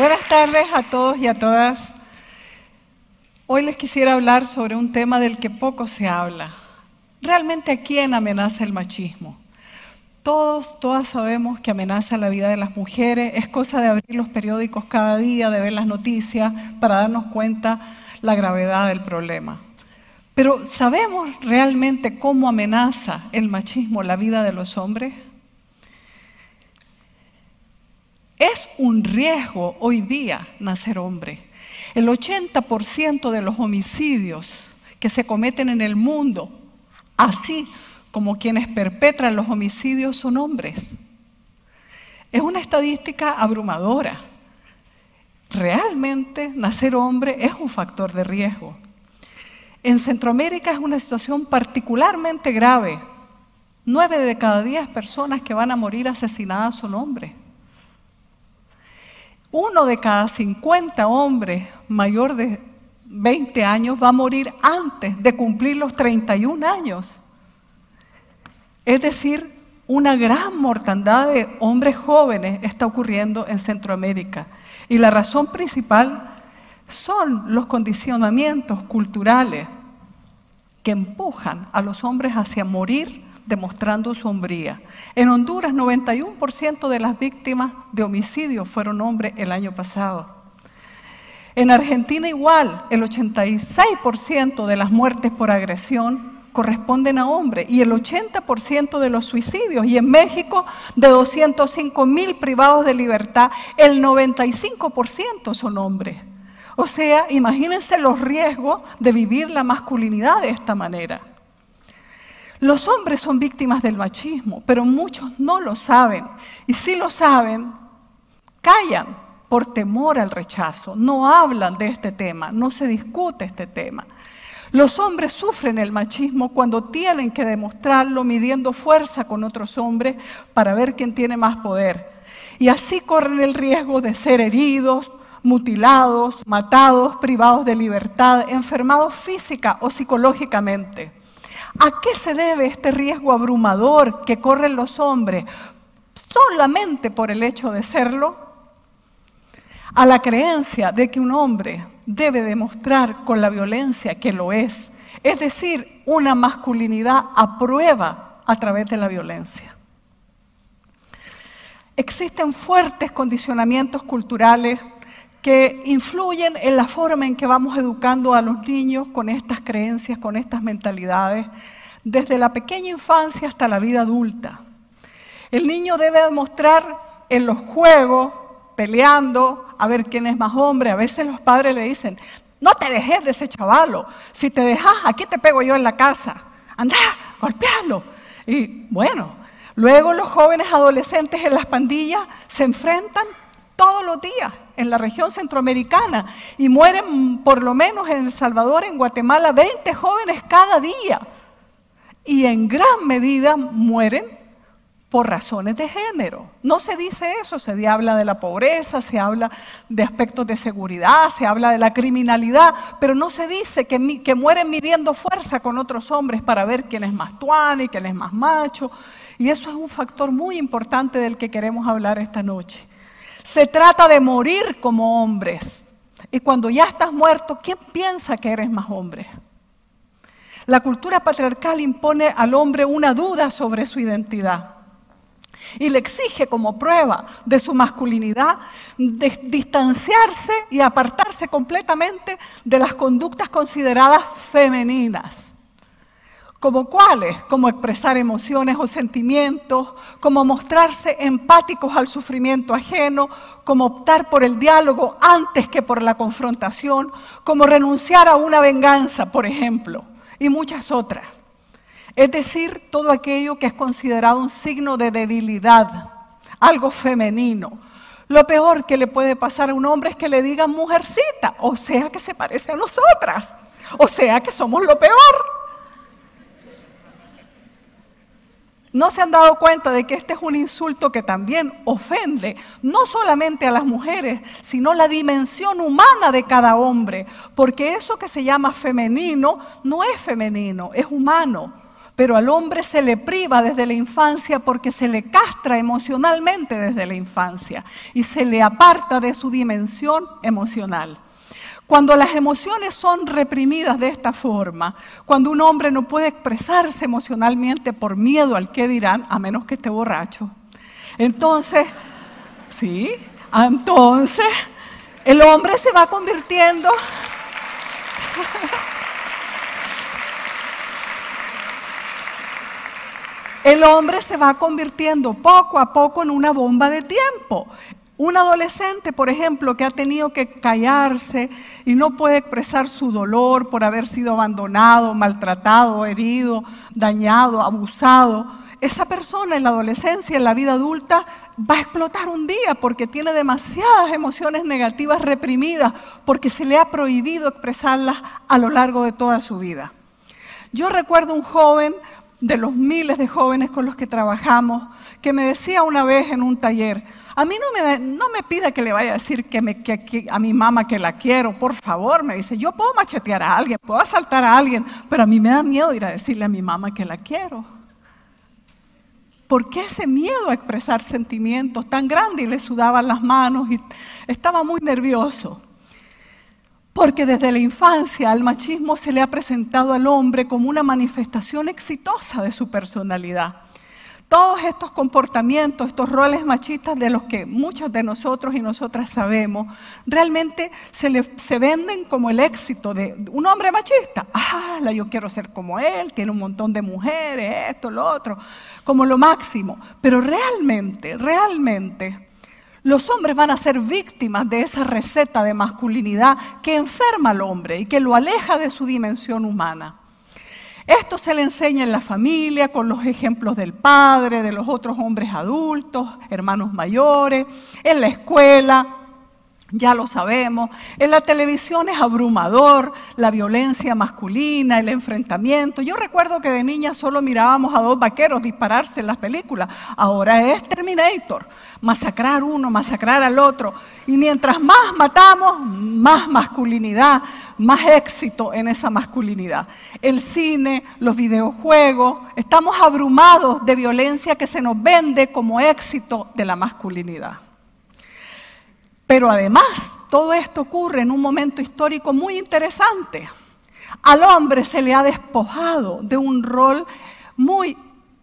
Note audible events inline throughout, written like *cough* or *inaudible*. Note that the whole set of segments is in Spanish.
Buenas tardes a todos y a todas. Hoy les quisiera hablar sobre un tema del que poco se habla. ¿Realmente a quién amenaza el machismo? Todos, todas sabemos que amenaza la vida de las mujeres. Es cosa de abrir los periódicos cada día, de ver las noticias para darnos cuenta la gravedad del problema. Pero ¿sabemos realmente cómo amenaza el machismo la vida de los hombres? Es un riesgo hoy día nacer hombre. El 80% de los homicidios que se cometen en el mundo, así como quienes perpetran los homicidios, son hombres. Es una estadística abrumadora. Realmente nacer hombre es un factor de riesgo. En Centroamérica es una situación particularmente grave. Nueve de cada diez personas que van a morir asesinadas son hombres. Uno de cada 50 hombres mayor de 20 años va a morir antes de cumplir los 31 años. Es decir, una gran mortandad de hombres jóvenes está ocurriendo en Centroamérica. Y la razón principal son los condicionamientos culturales que empujan a los hombres hacia morir demostrando su hombría. En Honduras, 91% de las víctimas de homicidio fueron hombres el año pasado. En Argentina igual, el 86% de las muertes por agresión corresponden a hombres y el 80% de los suicidios. Y en México, de 205 mil privados de libertad, el 95% son hombres. O sea, imagínense los riesgos de vivir la masculinidad de esta manera. Los hombres son víctimas del machismo, pero muchos no lo saben. Y si lo saben, callan por temor al rechazo, no hablan de este tema, no se discute este tema. Los hombres sufren el machismo cuando tienen que demostrarlo midiendo fuerza con otros hombres para ver quién tiene más poder. Y así corren el riesgo de ser heridos, mutilados, matados, privados de libertad, enfermados física o psicológicamente. ¿A qué se debe este riesgo abrumador que corren los hombres solamente por el hecho de serlo? A la creencia de que un hombre debe demostrar con la violencia que lo es, es decir, una masculinidad a prueba a través de la violencia. Existen fuertes condicionamientos culturales que influyen en la forma en que vamos educando a los niños con estas creencias, con estas mentalidades, desde la pequeña infancia hasta la vida adulta. El niño debe demostrar en los juegos, peleando, a ver quién es más hombre. A veces los padres le dicen, no te dejes de ese chavalo. Si te dejas, aquí te pego yo en la casa. Anda, golpealo. Y bueno, luego los jóvenes adolescentes en las pandillas se enfrentan todos los días en la región centroamericana y mueren por lo menos en El Salvador, en Guatemala, 20 jóvenes cada día. Y en gran medida mueren por razones de género. No se dice eso, se habla de la pobreza, se habla de aspectos de seguridad, se habla de la criminalidad, pero no se dice que, mueren midiendo fuerza con otros hombres para ver quién es más tuani, quién es más macho. Y eso es un factor muy importante del que queremos hablar esta noche. Se trata de morir como hombres. Y cuando ya estás muerto, ¿quién piensa que eres más hombre? La cultura patriarcal impone al hombre una duda sobre su identidad y le exige como prueba de su masculinidad distanciarse y apartarse completamente de las conductas consideradas femeninas. ¿Como cuáles? Como expresar emociones o sentimientos, como mostrarse empáticos al sufrimiento ajeno, como optar por el diálogo antes que por la confrontación, como renunciar a una venganza, por ejemplo, y muchas otras. Es decir, todo aquello que es considerado un signo de debilidad, algo femenino. Lo peor que le puede pasar a un hombre es que le digan mujercita, o sea que se parece a nosotras, o sea que somos lo peor. ¿No se han dado cuenta de que este es un insulto que también ofende no solamente a las mujeres, sino la dimensión humana de cada hombre? Porque eso que se llama femenino no es femenino, es humano. pero al hombre se le priva desde la infancia porque se le castra emocionalmente desde la infancia y se le aparta de su dimensión emocional. Cuando las emociones son reprimidas de esta forma, cuando un hombre no puede expresarse emocionalmente por miedo al que dirán, a menos que esté borracho, entonces, sí, entonces el hombre se va convirtiendo *laughs* el hombre se va convirtiendo poco a poco en una bomba de tiempo. Un adolescente, por ejemplo, que ha tenido que callarse y no puede expresar su dolor por haber sido abandonado, maltratado, herido, dañado, abusado, esa persona en la adolescencia, en la vida adulta, va a explotar un día porque tiene demasiadas emociones negativas reprimidas, porque se le ha prohibido expresarlas a lo largo de toda su vida. Yo recuerdo un joven de los miles de jóvenes con los que trabajamos que me decía una vez en un taller, a mí no me, no me pida que le vaya a decir que, me, que, a mi mamá que la quiero, por favor, me dice, yo puedo machetear a alguien, puedo asaltar a alguien, pero a mí me da miedo ir a decirle a mi mamá que la quiero. ¿Por qué ese miedo a expresar sentimientos tan grande y le sudaban las manos y estaba muy nervioso? Porque desde la infancia al machismo se le ha presentado al hombre como una manifestación exitosa de su personalidad. Todos estos comportamientos, estos roles machistas de los que muchos de nosotros y nosotras sabemos, realmente se, venden como el éxito de un hombre machista. Ah, yo quiero ser como él, tiene un montón de mujeres, esto, lo otro, como lo máximo. Pero realmente, realmente, los hombres van a ser víctimas de esa receta de masculinidad que enferma al hombre y que lo aleja de su dimensión humana. Esto se le enseña en la familia con los ejemplos del padre, de los otros hombres adultos, hermanos mayores, en la escuela, ya lo sabemos. En la televisión es abrumador la violencia masculina, el enfrentamiento. Yo recuerdo que de niña solo mirábamos a dos vaqueros dispararse en las películas. Ahora es Terminator, masacrar uno, masacrar al otro. Y mientras más matamos, más masculinidad, más éxito en esa masculinidad. El cine, los videojuegos, estamos abrumados de violencia que se nos vende como éxito de la masculinidad. Pero además, todo esto ocurre en un momento histórico muy interesante. Al hombre se le ha despojado de un rol muy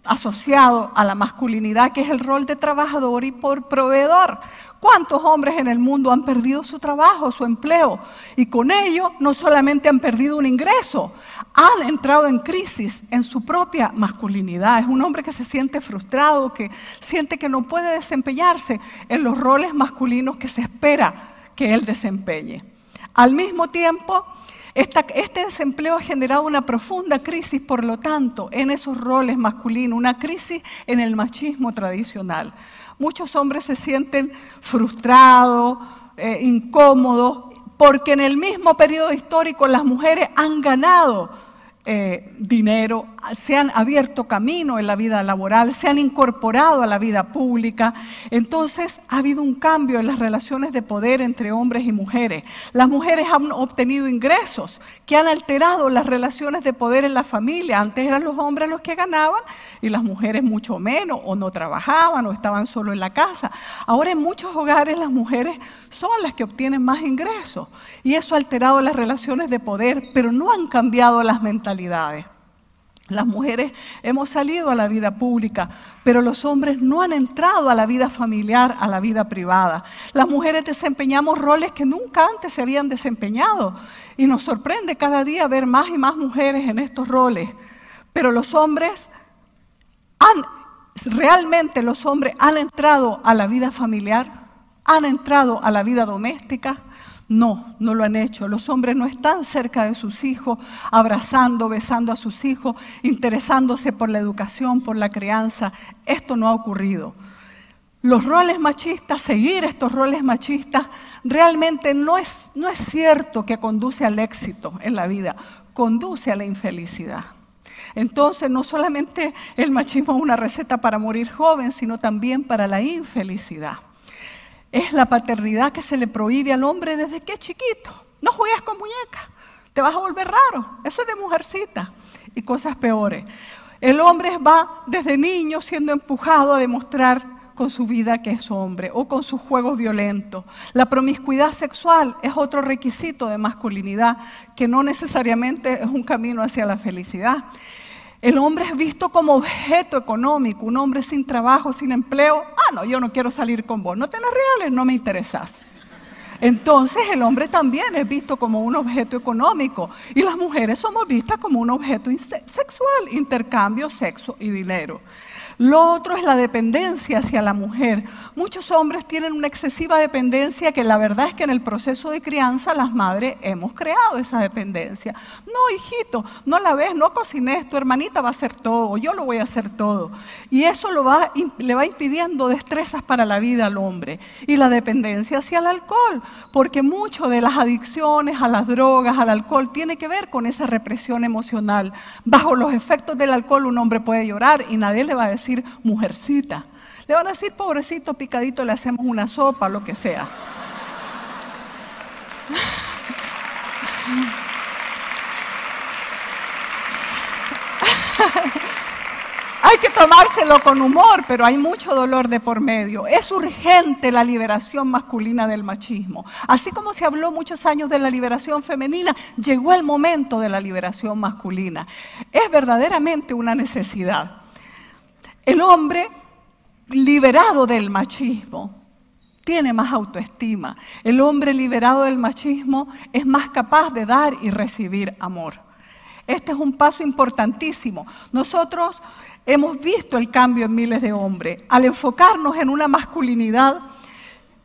asociado a la masculinidad, que es el rol de trabajador y por proveedor. ¿Cuántos hombres en el mundo han perdido su trabajo, su empleo? Y con ello no solamente han perdido un ingreso, han entrado en crisis en su propia masculinidad. Es un hombre que se siente frustrado, que siente que no puede desempeñarse en los roles masculinos que se espera que él desempeñe. Al mismo tiempo, este desempleo ha generado una profunda crisis, por lo tanto, en esos roles masculinos, una crisis en el machismo tradicional. Muchos hombres se sienten frustrados, eh, incómodos, porque en el mismo periodo histórico las mujeres han ganado eh, dinero, se han abierto camino en la vida laboral, se han incorporado a la vida pública. Entonces ha habido un cambio en las relaciones de poder entre hombres y mujeres. Las mujeres han obtenido ingresos que han alterado las relaciones de poder en la familia. Antes eran los hombres los que ganaban y las mujeres mucho menos, o no trabajaban o estaban solo en la casa. Ahora en muchos hogares las mujeres son las que obtienen más ingresos y eso ha alterado las relaciones de poder, pero no han cambiado las mentalidades. Las mujeres hemos salido a la vida pública, pero los hombres no han entrado a la vida familiar, a la vida privada. Las mujeres desempeñamos roles que nunca antes se habían desempeñado y nos sorprende cada día ver más y más mujeres en estos roles. Pero los hombres han, realmente los hombres han entrado a la vida familiar, han entrado a la vida doméstica, no, no lo han hecho. Los hombres no están cerca de sus hijos, abrazando, besando a sus hijos, interesándose por la educación, por la crianza. Esto no ha ocurrido. Los roles machistas, seguir estos roles machistas, realmente no es, no es cierto que conduce al éxito en la vida, conduce a la infelicidad. Entonces, no solamente el machismo es una receta para morir joven, sino también para la infelicidad es la paternidad que se le prohíbe al hombre desde que es chiquito. No juegues con muñecas, te vas a volver raro. Eso es de mujercita y cosas peores. El hombre va desde niño siendo empujado a demostrar con su vida que es hombre o con sus juegos violentos. La promiscuidad sexual es otro requisito de masculinidad que no necesariamente es un camino hacia la felicidad. El hombre es visto como objeto económico, un hombre sin trabajo, sin empleo. Ah, no, yo no quiero salir con vos. No tenés reales, no me interesas. Entonces el hombre también es visto como un objeto económico y las mujeres somos vistas como un objeto sexual, intercambio, sexo y dinero. Lo otro es la dependencia hacia la mujer. Muchos hombres tienen una excesiva dependencia que la verdad es que en el proceso de crianza las madres hemos creado esa dependencia. No, hijito, no la ves, no cocines, tu hermanita va a hacer todo, yo lo voy a hacer todo. Y eso le va impidiendo destrezas para la vida al hombre. Y la dependencia hacia el alcohol, porque mucho de las adicciones a las drogas, al alcohol, tiene que ver con esa represión emocional. Bajo los efectos del alcohol un hombre puede llorar y nadie le va a decir mujercita. Le van a decir pobrecito, picadito, le hacemos una sopa, lo que sea. *laughs* hay que tomárselo con humor, pero hay mucho dolor de por medio. Es urgente la liberación masculina del machismo. Así como se habló muchos años de la liberación femenina, llegó el momento de la liberación masculina. Es verdaderamente una necesidad. El hombre liberado del machismo tiene más autoestima. El hombre liberado del machismo es más capaz de dar y recibir amor. Este es un paso importantísimo. Nosotros hemos visto el cambio en miles de hombres. Al enfocarnos en una masculinidad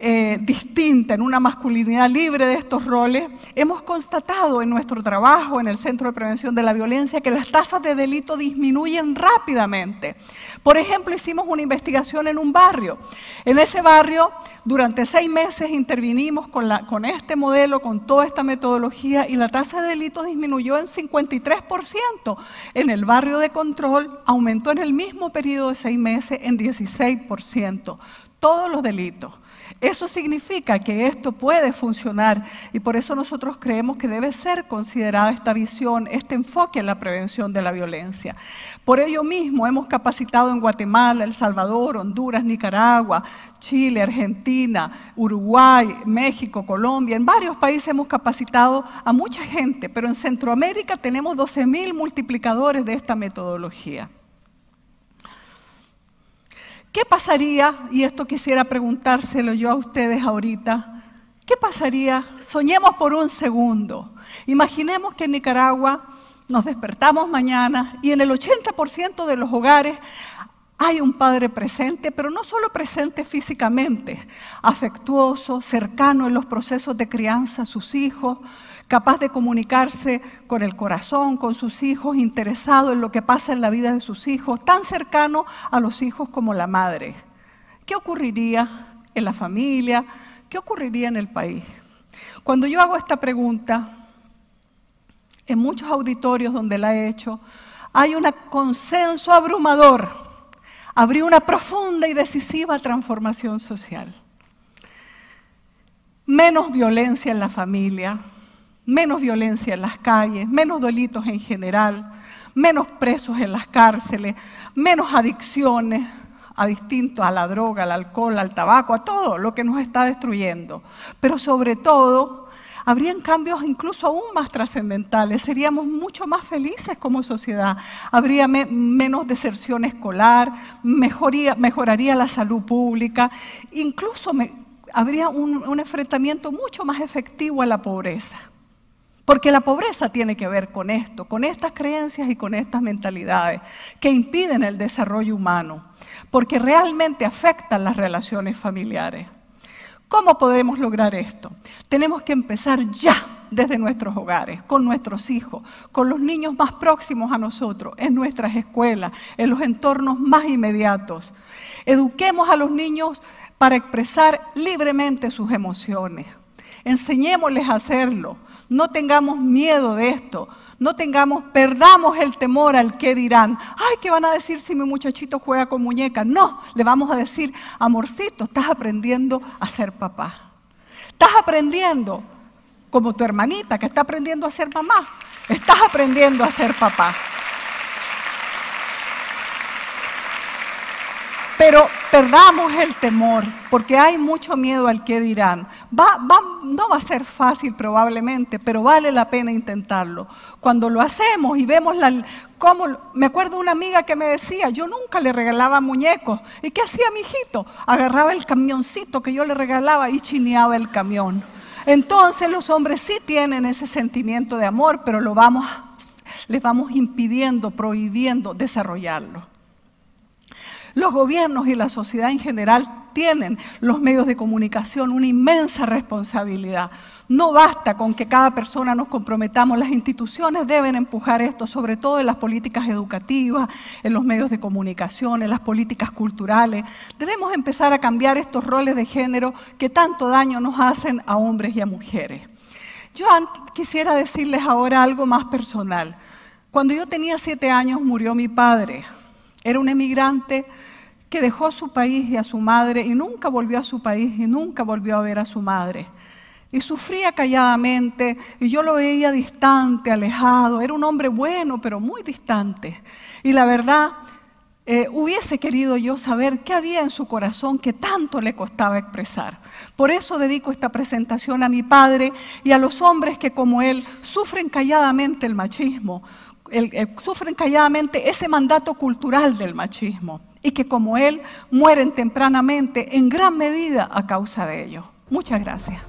eh, distinta, en una masculinidad libre de estos roles, hemos constatado en nuestro trabajo en el Centro de Prevención de la Violencia que las tasas de delito disminuyen rápidamente. Por ejemplo, hicimos una investigación en un barrio. En ese barrio, durante seis meses intervinimos con, la, este modelo, con toda esta metodología, y la tasa de delito disminuyó en 53%. En el barrio de control aumentó en el mismo periodo de seis meses en 16%. Todos los delitos. Eso significa que esto puede funcionar y por eso nosotros creemos que debe ser considerada esta visión, este enfoque en la prevención de la violencia. Por ello mismo hemos capacitado en Guatemala, El Salvador, Honduras, Nicaragua, Chile, Argentina, Uruguay, México, Colombia, en varios países hemos capacitado a mucha gente, pero en Centroamérica tenemos 12.000 multiplicadores de esta metodología. ¿Qué pasaría, y esto quisiera preguntárselo yo a ustedes ahorita, qué pasaría, soñemos por un segundo, imaginemos que en Nicaragua nos despertamos mañana y en el 80% de los hogares hay un padre presente, pero no solo presente físicamente, afectuoso, cercano en los procesos de crianza a sus hijos, capaz de comunicarse con el corazón, con sus hijos, interesado en lo que pasa en la vida de sus hijos, tan cercano a los hijos como la madre. ¿Qué ocurriría en la familia? ¿Qué ocurriría en el país? Cuando yo hago esta pregunta, en muchos auditorios donde la he hecho, hay un consenso abrumador. Habría una profunda y decisiva transformación social. Menos violencia en la familia, menos violencia en las calles, menos delitos en general, menos presos en las cárceles, menos adicciones a distinto, a la droga, al alcohol, al tabaco, a todo lo que nos está destruyendo. Pero sobre todo, habrían cambios incluso aún más trascendentales, seríamos mucho más felices como sociedad, habría menos deserción escolar, mejoraría la salud pública, incluso habría un enfrentamiento mucho más efectivo a la pobreza. Porque la pobreza tiene que ver con esto, con estas creencias y con estas mentalidades que impiden el desarrollo humano, porque realmente afectan las relaciones familiares. ¿Cómo podemos lograr esto? Tenemos que empezar ya desde nuestros hogares, con nuestros hijos, con los niños más próximos a nosotros, en nuestras escuelas, en los entornos más inmediatos. Eduquemos a los niños para expresar libremente sus emociones. Enseñémosles a hacerlo no tengamos miedo de esto. No tengamos, perdamos el temor al que dirán. Ay, ¿qué van a decir si mi muchachito juega con muñecas? No, le vamos a decir, amorcito, estás aprendiendo a ser papá. Estás aprendiendo, como tu hermanita que está aprendiendo a ser mamá. Estás aprendiendo a ser papá. Pero perdamos el temor, porque hay mucho miedo al que dirán. Va, no va a ser fácil probablemente, pero vale la pena intentarlo. Cuando lo hacemos y vemos cómo, me acuerdo una amiga que me decía, yo nunca le regalaba muñecos. ¿Y qué hacía mi hijito? Agarraba el camioncito que yo le regalaba y chineaba el camión. Entonces los hombres sí tienen ese sentimiento de amor, pero lo vamos, les vamos impidiendo, prohibiendo desarrollarlo. Los gobiernos y la sociedad en general tienen los medios de comunicación una inmensa responsabilidad. No basta con que cada persona nos comprometamos, las instituciones deben empujar esto, sobre todo en las políticas educativas, en los medios de comunicación, en las políticas culturales. Debemos empezar a cambiar estos roles de género que tanto daño nos hacen a hombres y a mujeres. Yo quisiera decirles ahora algo más personal. Cuando yo tenía siete años murió mi padre. Era un emigrante que dejó su país y a su madre y nunca volvió a su país y nunca volvió a ver a su madre. Y sufría calladamente y yo lo veía distante, alejado. Era un hombre bueno, pero muy distante. Y la verdad, eh, hubiese querido yo saber qué había en su corazón que tanto le costaba expresar. Por eso dedico esta presentación a mi padre y a los hombres que como él sufren calladamente el machismo, sufren calladamente ese mandato cultural del machismo y que como él mueren tempranamente en gran medida a causa de ello. Muchas gracias.